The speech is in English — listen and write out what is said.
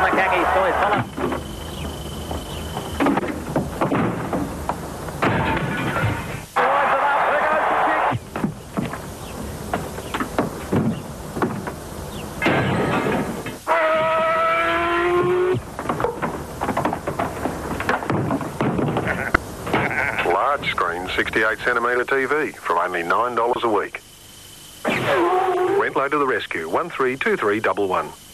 on khaki toy. Large screen 68 centimetre TV from only $9 a week. Wentlow to the rescue, 132311.